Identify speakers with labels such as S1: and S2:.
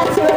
S1: 아, 같이